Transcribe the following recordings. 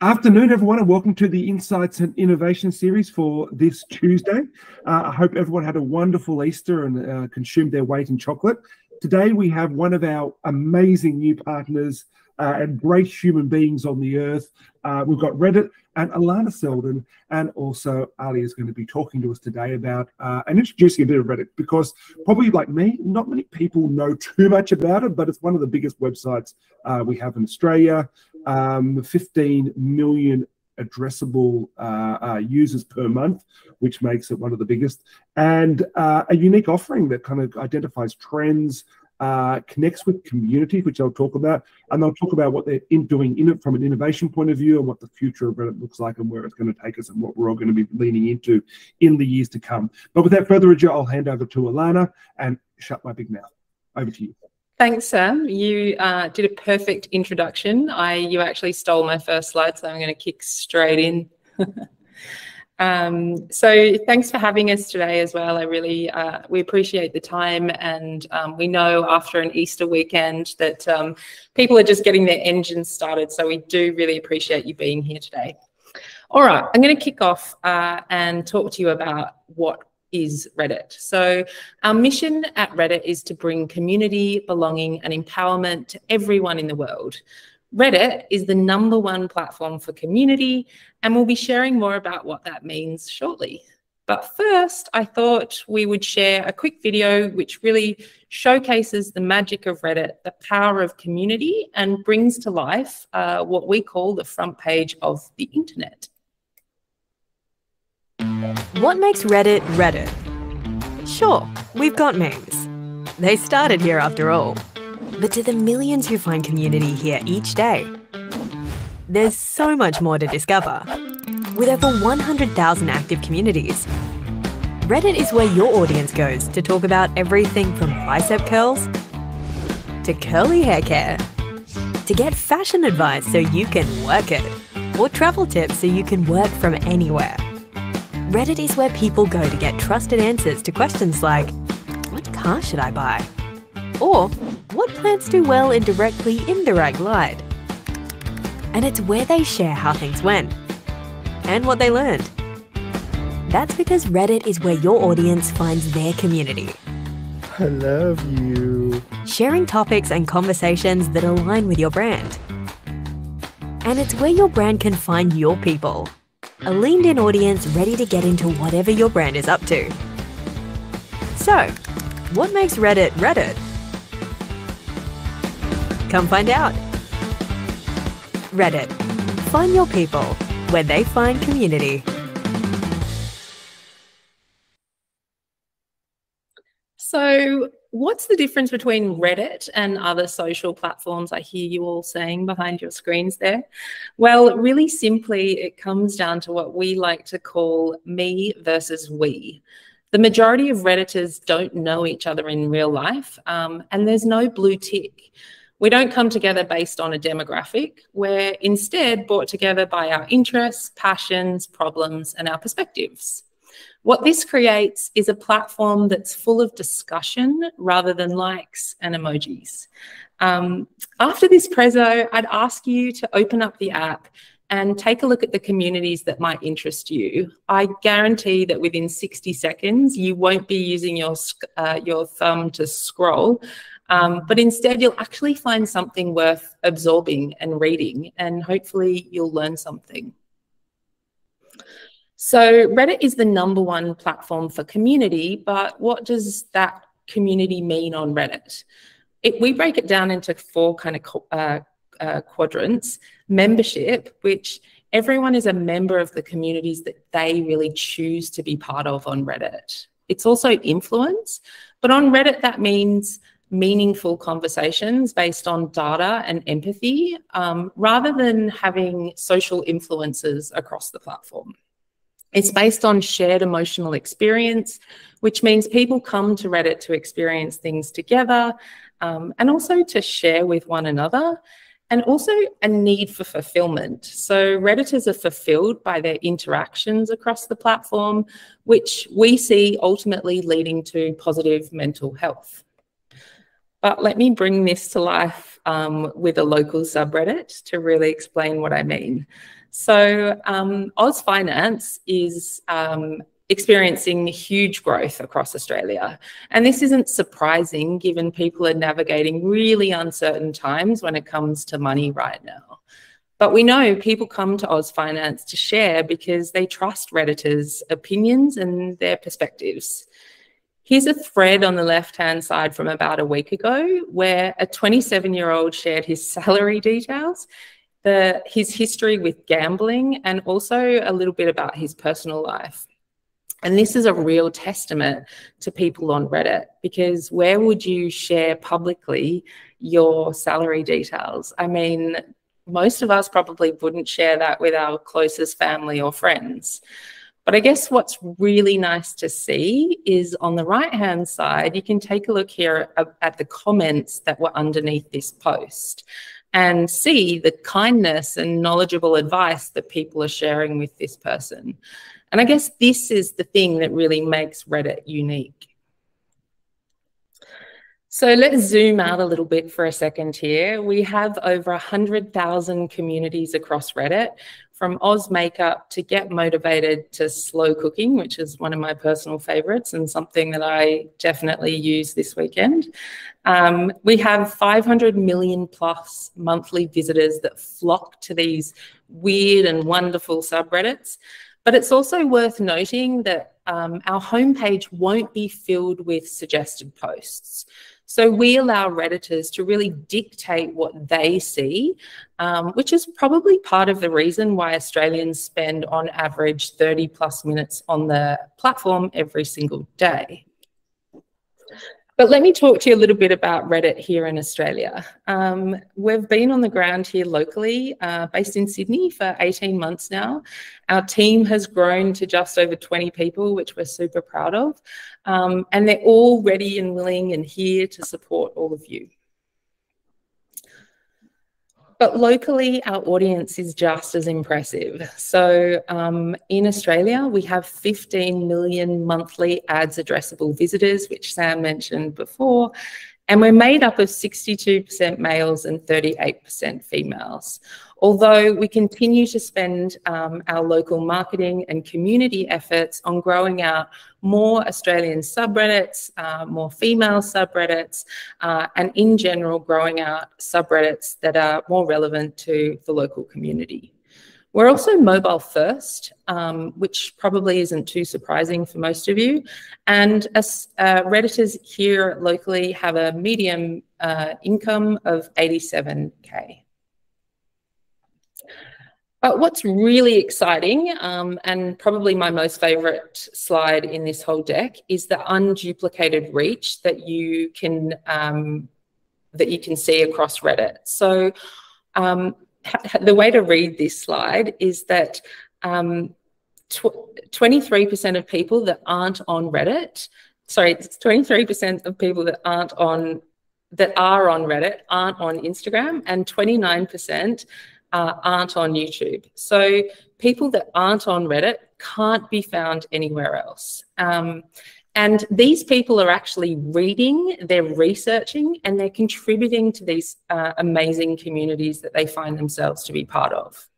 Afternoon, everyone, and welcome to the Insights and Innovation series for this Tuesday. Uh, I hope everyone had a wonderful Easter and uh, consumed their weight in chocolate. Today, we have one of our amazing new partners uh, and great human beings on the earth. Uh, we've got Reddit and Alana Selden, and also Ali is going to be talking to us today about uh, and introducing a bit of Reddit because probably like me, not many people know too much about it, but it's one of the biggest websites uh, we have in Australia. Um, 15 million addressable uh, uh, users per month, which makes it one of the biggest, and uh, a unique offering that kind of identifies trends, uh, connects with community, which I'll talk about, and they'll talk about what they're in doing in it from an innovation point of view and what the future of Reddit looks like and where it's going to take us and what we're all going to be leaning into in the years to come. But without further ado, I'll hand over to Alana and shut my big mouth. Over to you. Thanks, Sam. You uh, did a perfect introduction. I you actually stole my first slide, so I'm going to kick straight in. Um, so thanks for having us today as well. I really, uh, we appreciate the time and um, we know after an Easter weekend that um, people are just getting their engines started. So we do really appreciate you being here today. All right, I'm going to kick off uh, and talk to you about what is Reddit. So our mission at Reddit is to bring community, belonging and empowerment to everyone in the world. Reddit is the number one platform for community, and we'll be sharing more about what that means shortly. But first, I thought we would share a quick video which really showcases the magic of Reddit, the power of community, and brings to life uh, what we call the front page of the internet. What makes Reddit Reddit? Sure, we've got memes. They started here after all but to the millions who find community here each day. There's so much more to discover. With over 100,000 active communities, Reddit is where your audience goes to talk about everything from bicep curls to curly hair care, to get fashion advice so you can work it, or travel tips so you can work from anywhere. Reddit is where people go to get trusted answers to questions like, what car should I buy? Or, what plants do well in directly indirect light? And it's where they share how things went and what they learned. That's because Reddit is where your audience finds their community. I love you. Sharing topics and conversations that align with your brand. And it's where your brand can find your people. A leaned in audience ready to get into whatever your brand is up to. So, what makes Reddit Reddit? Come find out. Reddit. Find your people where they find community. So, what's the difference between Reddit and other social platforms I hear you all saying behind your screens there? Well, really simply, it comes down to what we like to call me versus we. The majority of Redditors don't know each other in real life, um, and there's no blue tick. We don't come together based on a demographic. We're instead brought together by our interests, passions, problems, and our perspectives. What this creates is a platform that's full of discussion rather than likes and emojis. Um, after this prezo, I'd ask you to open up the app and take a look at the communities that might interest you. I guarantee that within 60 seconds, you won't be using your, uh, your thumb to scroll, um, but instead, you'll actually find something worth absorbing and reading, and hopefully, you'll learn something. So, Reddit is the number one platform for community, but what does that community mean on Reddit? It, we break it down into four kind of uh, uh, quadrants membership, which everyone is a member of the communities that they really choose to be part of on Reddit. It's also influence, but on Reddit, that means meaningful conversations based on data and empathy um, rather than having social influences across the platform. It's based on shared emotional experience, which means people come to Reddit to experience things together um, and also to share with one another and also a need for fulfillment. So Redditors are fulfilled by their interactions across the platform, which we see ultimately leading to positive mental health. But let me bring this to life um, with a local subreddit to really explain what I mean. So um, AusFinance is um, experiencing huge growth across Australia. And this isn't surprising given people are navigating really uncertain times when it comes to money right now. But we know people come to AusFinance to share because they trust Redditors' opinions and their perspectives. Here's a thread on the left hand side from about a week ago where a 27 year old shared his salary details, the, his history with gambling, and also a little bit about his personal life. And this is a real testament to people on Reddit because where would you share publicly your salary details? I mean, most of us probably wouldn't share that with our closest family or friends. But I guess what's really nice to see is on the right hand side, you can take a look here at the comments that were underneath this post and see the kindness and knowledgeable advice that people are sharing with this person. And I guess this is the thing that really makes Reddit unique. So let's zoom out a little bit for a second here. We have over 100,000 communities across Reddit, from Oz Makeup to Get Motivated to Slow Cooking, which is one of my personal favorites and something that I definitely use this weekend. Um, we have 500 million plus monthly visitors that flock to these weird and wonderful subreddits. But it's also worth noting that um, our homepage won't be filled with suggested posts. So we allow Redditors to really dictate what they see, um, which is probably part of the reason why Australians spend on average 30 plus minutes on the platform every single day. But let me talk to you a little bit about Reddit here in Australia. Um, we've been on the ground here locally, uh, based in Sydney for 18 months now. Our team has grown to just over 20 people, which we're super proud of. Um, and they're all ready and willing and here to support all of you. But locally, our audience is just as impressive. So um, in Australia, we have 15 million monthly ads addressable visitors, which Sam mentioned before, and we're made up of 62% males and 38% females. Although we continue to spend um, our local marketing and community efforts on growing out more Australian subreddits, uh, more female subreddits, uh, and in general, growing out subreddits that are more relevant to the local community. We're also mobile first, um, which probably isn't too surprising for most of you. And as uh, Redditors here locally have a medium uh, income of 87K. But what's really exciting, um, and probably my most favorite slide in this whole deck, is the unduplicated reach that you can um, that you can see across Reddit. So um, the way to read this slide is that 23% um, of people that aren't on Reddit, sorry, 23% of people that aren't on that are on Reddit aren't on Instagram, and 29% uh, aren't on YouTube. So people that aren't on Reddit can't be found anywhere else. Um, and these people are actually reading, they're researching, and they're contributing to these uh, amazing communities that they find themselves to be part of.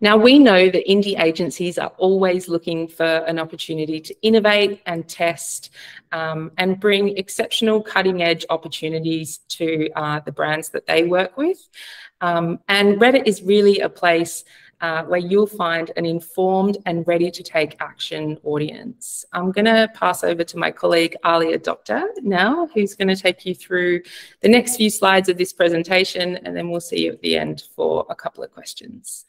Now, we know that indie agencies are always looking for an opportunity to innovate and test um, and bring exceptional cutting edge opportunities to uh, the brands that they work with. Um, and Reddit is really a place uh, where you'll find an informed and ready to take action audience. I'm going to pass over to my colleague Alia Doctor now, who's going to take you through the next few slides of this presentation, and then we'll see you at the end for a couple of questions.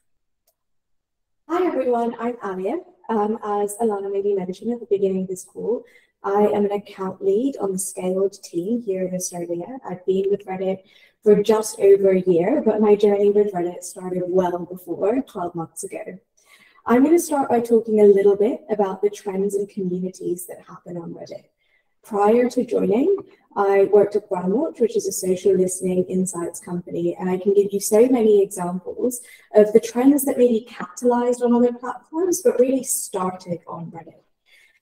Hi everyone, I'm Alia. Um, as Alana maybe mentioned at the beginning of this call, I am an account lead on the Scaled team here in Australia. I've been with Reddit for just over a year, but my journey with Reddit started well before, 12 months ago. I'm going to start by talking a little bit about the trends and communities that happen on Reddit. Prior to joining, I worked at Brandwatch, which is a social listening insights company, and I can give you so many examples of the trends that maybe capitalized on other platforms, but really started on Reddit.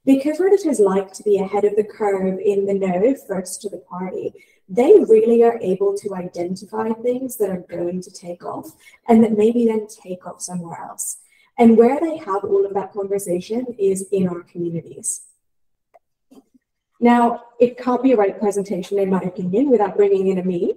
Because Redditors like to be ahead of the curve in the know, first to the party, they really are able to identify things that are going to take off and that maybe then take off somewhere else. And where they have all of that conversation is in our communities. Now, it can't be a right presentation, in my opinion, without bringing in a me.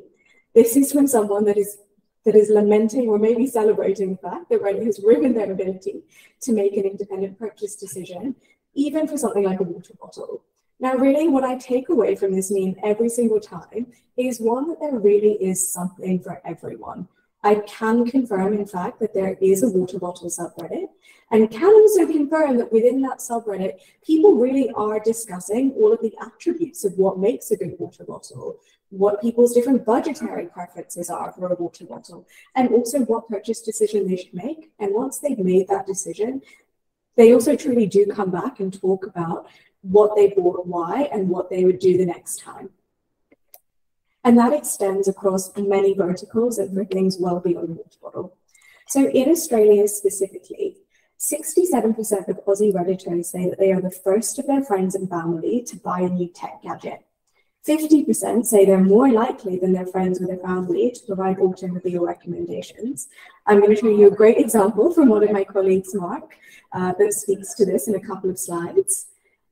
This is from someone that is that is lamenting or maybe celebrating the fact that Reddit has ruined their ability to make an independent purchase decision, even for something like a water bottle. Now, really, what I take away from this meme every single time is one that there really is something for everyone. I can confirm, in fact, that there is a water bottle subreddit and can also confirm that within that subreddit, people really are discussing all of the attributes of what makes a good water bottle, what people's different budgetary preferences are for a water bottle, and also what purchase decision they should make. And once they've made that decision, they also truly do come back and talk about what they bought, and why, and what they would do the next time. And that extends across many verticals and things well beyond the water bottle. So in Australia specifically, 67% of Aussie Redditors say that they are the first of their friends and family to buy a new tech gadget. 50% say they're more likely than their friends or their family to provide automobile recommendations. I'm going to show you a great example from one of my colleagues, Mark, uh, that speaks to this in a couple of slides.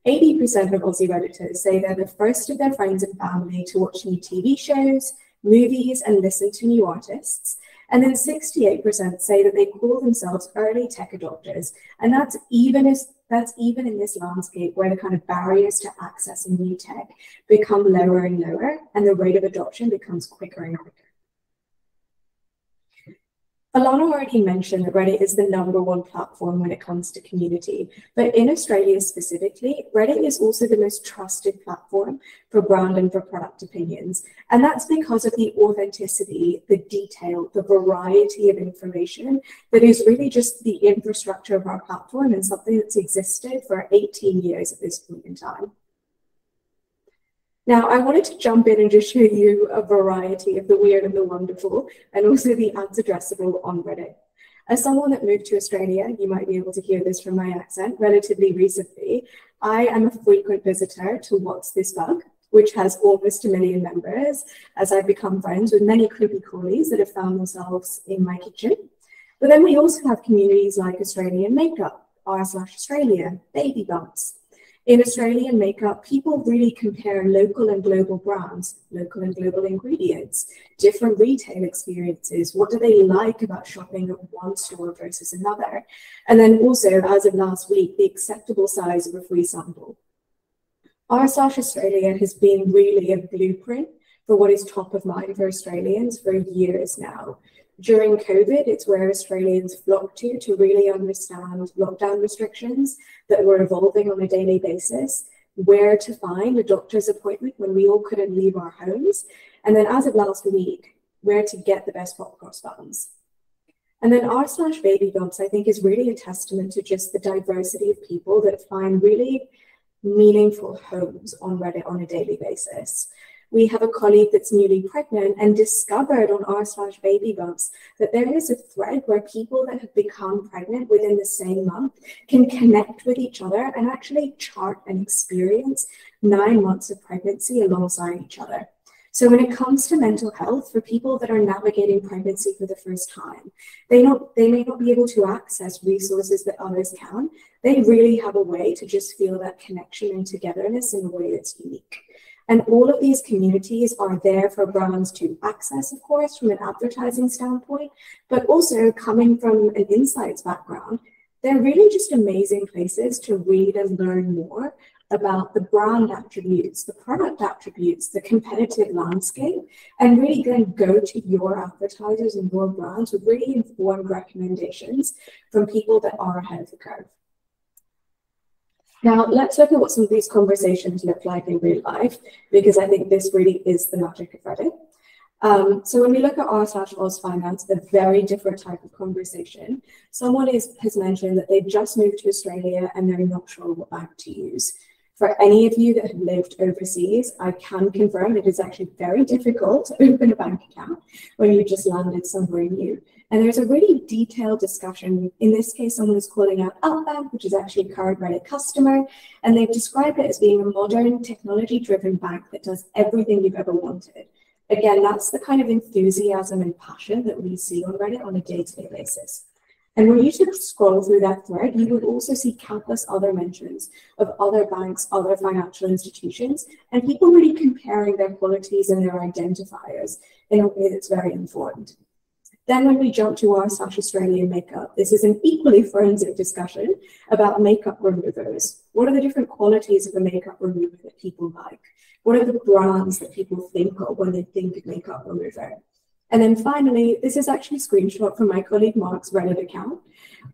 80% of Aussie Redditors say they're the first of their friends and family to watch new TV shows, movies, and listen to new artists. And then 68% say that they call themselves early tech adopters. And that's even as that's even in this landscape where the kind of barriers to accessing new tech become lower and lower, and the rate of adoption becomes quicker and quicker. Alana already mentioned that Reddit is the number one platform when it comes to community, but in Australia specifically, Reddit is also the most trusted platform for brand and for product opinions. And that's because of the authenticity, the detail, the variety of information that is really just the infrastructure of our platform and something that's existed for 18 years at this point in time. Now, I wanted to jump in and just show you a variety of the weird and the wonderful, and also the ads addressable on Reddit. As someone that moved to Australia, you might be able to hear this from my accent, relatively recently, I am a frequent visitor to What's This Bug, which has almost a million members, as I've become friends with many creepy crawlies that have found themselves in my kitchen. But then we also have communities like Australian Makeup, r slash Australia, Baby Bumps, in Australian makeup, people really compare local and global brands, local and global ingredients, different retail experiences. What do they like about shopping at one store versus another? And then also, as of last week, the acceptable size of a free sample. r slash Australia has been really a blueprint for what is top of mind for Australians for years now during COVID, it's where Australians flocked to to really understand lockdown restrictions that were evolving on a daily basis, where to find a doctor's appointment when we all couldn't leave our homes, and then as of last week, where to get the best pop cross. And then r slash baby bumps, I think, is really a testament to just the diversity of people that find really meaningful homes on Reddit on a daily basis we have a colleague that's newly pregnant and discovered on r slash baby bumps that there is a thread where people that have become pregnant within the same month can connect with each other and actually chart and experience nine months of pregnancy alongside each other. So when it comes to mental health, for people that are navigating pregnancy for the first time, they not they may not be able to access resources that others can. They really have a way to just feel that connection and togetherness in a way that's unique. And all of these communities are there for brands to access, of course, from an advertising standpoint, but also coming from an insights background. They're really just amazing places to read and learn more about the brand attributes, the product attributes, the competitive landscape, and really then go to your advertisers and your brands with really informed recommendations from people that are ahead of the curve. Now, let's look at what some of these conversations look like in real life, because I think this really is the magic of Reddit. Um, so when we look at r slash AusFinance, a very different type of conversation. Someone is, has mentioned that they've just moved to Australia and they're not sure what bank to use. For any of you that have lived overseas, I can confirm it is actually very difficult to open a bank account when you just landed somewhere new. And there's a really detailed discussion. In this case, someone is calling out Up Bank, which is actually a current Reddit customer, and they've described it as being a modern, technology-driven bank that does everything you've ever wanted. Again, that's the kind of enthusiasm and passion that we see on Reddit on a day-to-day -day basis. And when you sort of scroll through that thread, you will also see countless other mentions of other banks, other financial institutions, and people really comparing their qualities and their identifiers in a way that's very important. Then when we jump to r slash Australian makeup, this is an equally forensic discussion about makeup removers. What are the different qualities of a makeup remover that people like? What are the brands that people think of when they think of makeup remover? And then finally, this is actually a screenshot from my colleague Mark's Reddit account.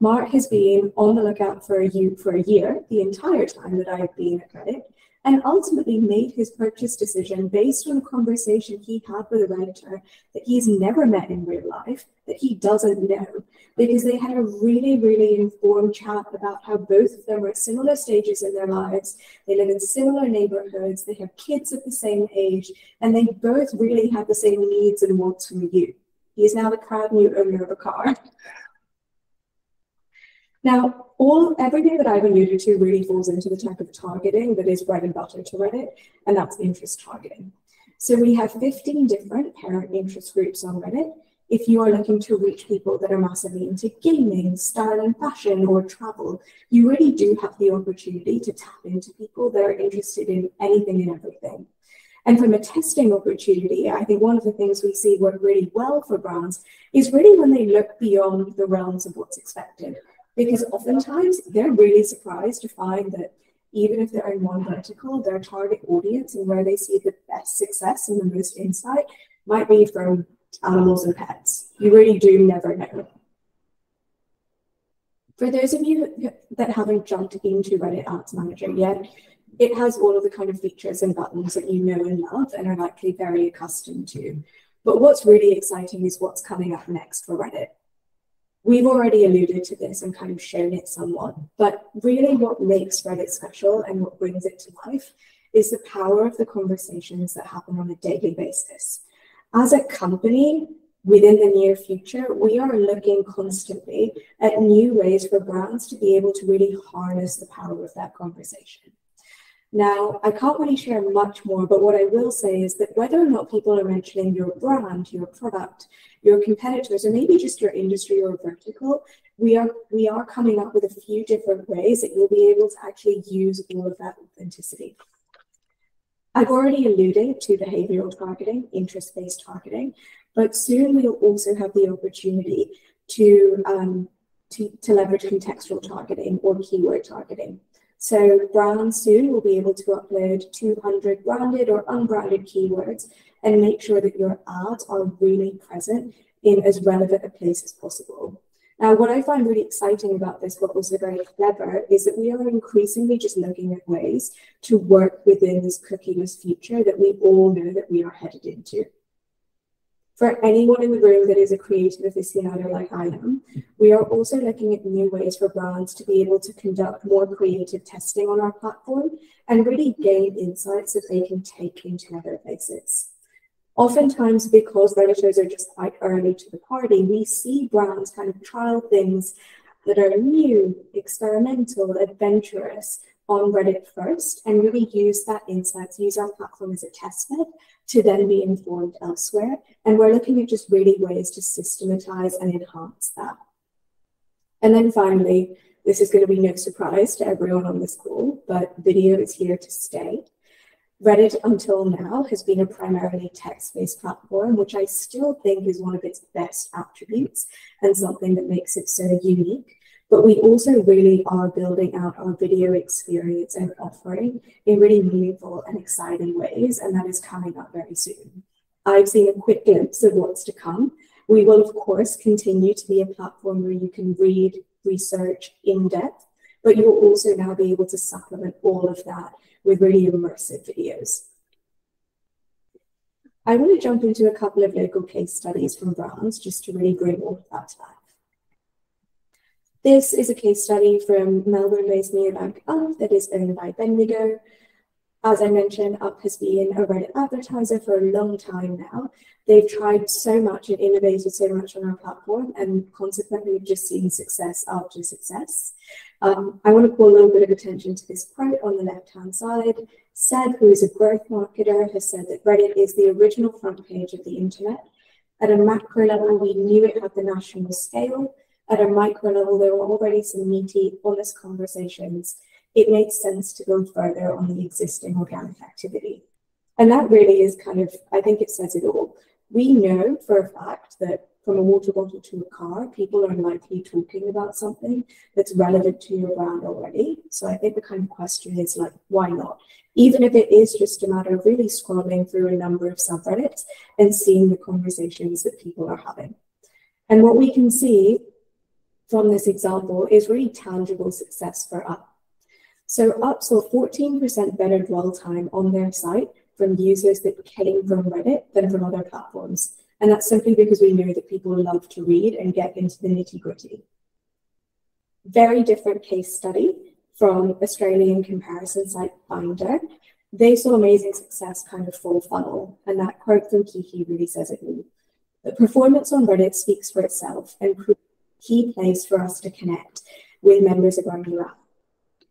Mark has been on the lookout for you for a year, the entire time that I've been at Reddit, and ultimately made his purchase decision based on a conversation he had with a Redditor that he's never met in real life, that he doesn't know, because they had a really, really informed chat about how both of them are at similar stages in their lives. They live in similar neighborhoods, they have kids of the same age, and they both really have the same needs and wants from you. He is now the proud new owner of a car. Now, all everything that I've alluded to really falls into the type of targeting that is bread and butter to Reddit, and that's interest targeting. So we have 15 different parent interest groups on Reddit. If you are looking to reach people that are massively into gaming, style and fashion, or travel, you really do have the opportunity to tap into people that are interested in anything and everything. And from a testing opportunity, I think one of the things we see work really well for brands is really when they look beyond the realms of what's expected because oftentimes they're really surprised to find that even if they're in one vertical, their target audience and where they see the best success and the most insight might be from animals and pets. You really do never know. For those of you that haven't jumped into Reddit Ads Manager yet, it has all of the kind of features and buttons that you know and love and are likely very accustomed to. But what's really exciting is what's coming up next for Reddit. We've already alluded to this and kind of shown it somewhat, but really what makes Reddit special and what brings it to life is the power of the conversations that happen on a daily basis. As a company, within the near future, we are looking constantly at new ways for brands to be able to really harness the power of that conversation. Now, I can't really share much more, but what I will say is that whether or not people are mentioning your brand, your product, your competitors, or maybe just your industry or vertical, we are we are coming up with a few different ways that you'll be able to actually use all of that authenticity. I've already alluded to behavioral targeting, interest-based targeting, but soon we'll also have the opportunity to, um, to, to leverage contextual targeting or keyword targeting. So brands soon will be able to upload 200 branded or unbranded keywords and make sure that your ads are really present in as relevant a place as possible. Now, what I find really exciting about this, but also very clever, is that we are increasingly just looking at ways to work within this cookieless future that we all know that we are headed into. For anyone in the room that is a creative aficionado like I am, we are also looking at new ways for brands to be able to conduct more creative testing on our platform and really gain insights that they can take into other places. Oftentimes, because Redditors are just quite early to the party, we see brands kind of trial things that are new, experimental, adventurous on Reddit first, and really use that insights, use our platform as a test bed to then be informed elsewhere. And we're looking at just really ways to systematize and enhance that. And then finally, this is going to be no surprise to everyone on this call, but video is here to stay. Reddit until now has been a primarily text-based platform, which I still think is one of its best attributes and something that makes it so unique. But we also really are building out our video experience and offering in really meaningful and exciting ways, and that is coming up very soon. I've seen a quick glimpse of what's to come. We will, of course, continue to be a platform where you can read, research in depth, but you will also now be able to supplement all of that with really immersive videos. I want to jump into a couple of local case studies from brands just to really bring all of that to life. This is a case study from Melbourne-based neobank Up that is owned by Bendigo. As I mentioned, Up has been a Reddit advertiser for a long time now. They've tried so much and innovated so much on our platform, and consequently, we've just seen success after success. Um, I want to call a little bit of attention to this quote on the left-hand side. Seb, who is a growth marketer, has said that Reddit is the original front page of the internet. At a macro level, we knew it had the national scale. At a micro level, there were already some meaty, honest conversations it makes sense to go further on the existing organic activity. And that really is kind of, I think it says it all. We know for a fact that from a water bottle to a car, people are likely talking about something that's relevant to your brand already. So I think the kind of question is like, why not? Even if it is just a matter of really scrolling through a number of subreddits and seeing the conversations that people are having. And what we can see from this example is really tangible success for us so Up saw 14% better dwell time on their site from users that came from Reddit than from other platforms. And that's simply because we know that people love to read and get into the nitty gritty. Very different case study from Australian comparison site Finder. They saw amazing success kind of full funnel. And that quote from Kiki really says it all. The performance on Reddit speaks for itself and key place for us to connect with members of our app.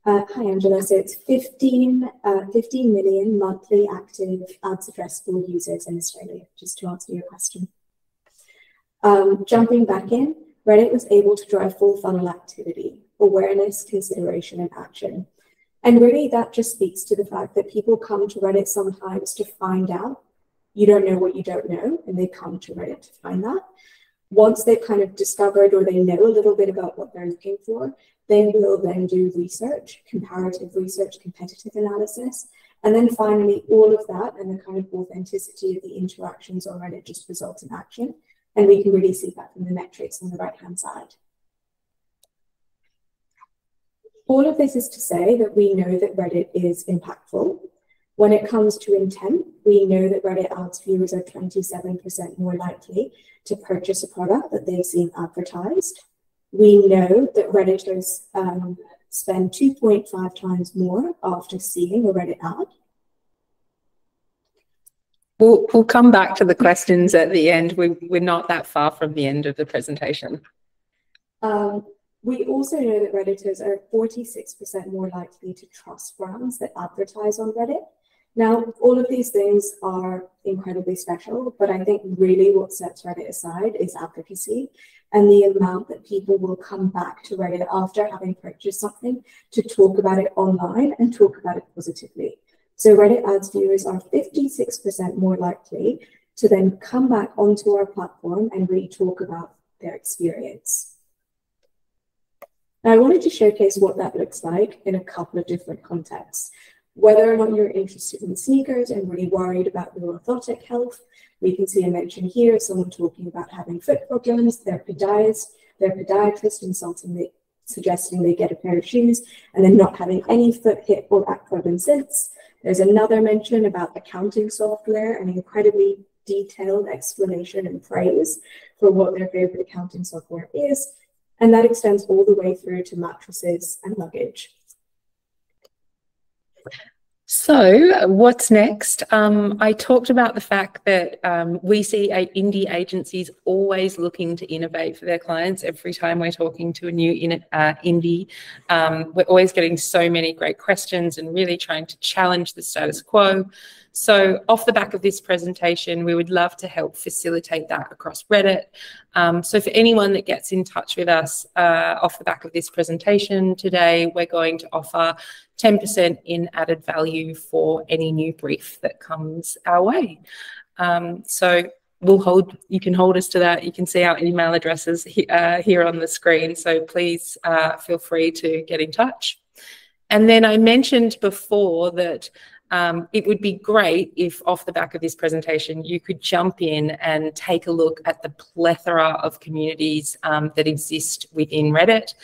Uh, hi, Angela. So it's 15, uh, 15 million monthly active ads addressable users in Australia, just to answer your question. Um, jumping back in, Reddit was able to drive full funnel activity, awareness, consideration, and action. And really, that just speaks to the fact that people come to Reddit sometimes to find out. You don't know what you don't know, and they come to Reddit to find that. Once they've kind of discovered or they know a little bit about what they're looking for, they will then do research, comparative research, competitive analysis. And then finally, all of that and the kind of authenticity of the interactions on Reddit just results in action. And we can really see that from the metrics on the right-hand side. All of this is to say that we know that Reddit is impactful. When it comes to intent, we know that Reddit ads viewers are 27% more likely to purchase a product that they've seen advertised. We know that Redditors um, spend 2.5 times more after seeing a Reddit ad. We'll, we'll come back to the questions at the end. We, we're not that far from the end of the presentation. Um, we also know that Redditors are 46% more likely to trust brands that advertise on Reddit. Now, all of these things are incredibly special, but I think really what sets Reddit aside is advocacy and the amount that people will come back to Reddit after having purchased something to talk about it online and talk about it positively. So Reddit ads viewers are 56% more likely to then come back onto our platform and really talk about their experience. Now, I wanted to showcase what that looks like in a couple of different contexts. Whether or not you're interested in sneakers and really worried about your orthotic health, we can see a mention here, of someone talking about having foot problems, their podiatrist, their podiatrist insulting suggesting they get a pair of shoes and then not having any foot, hip, or back problems since. There's another mention about accounting software, an incredibly detailed explanation and praise for what their favorite accounting software is. And that extends all the way through to mattresses and luggage. So, what's next? Um, I talked about the fact that um, we see indie agencies always looking to innovate for their clients. Every time we're talking to a new in, uh, indie, um, we're always getting so many great questions and really trying to challenge the status quo. So off the back of this presentation, we would love to help facilitate that across Reddit. Um, so for anyone that gets in touch with us uh, off the back of this presentation today, we're going to offer 10% in added value for any new brief that comes our way. Um, so we'll hold, you can hold us to that. You can see our email addresses he, uh, here on the screen. So please uh, feel free to get in touch. And then I mentioned before that um, it would be great if off the back of this presentation, you could jump in and take a look at the plethora of communities um, that exist within Reddit.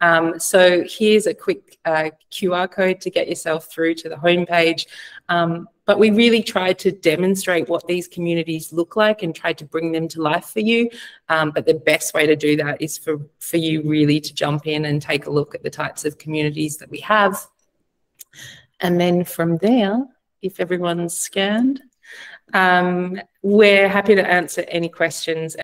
Um, so here's a quick uh, QR code to get yourself through to the homepage. Um, but we really tried to demonstrate what these communities look like and tried to bring them to life for you. Um, but the best way to do that is for, for you really to jump in and take a look at the types of communities that we have. And then from there, if everyone's scanned. Um, we're happy to answer any questions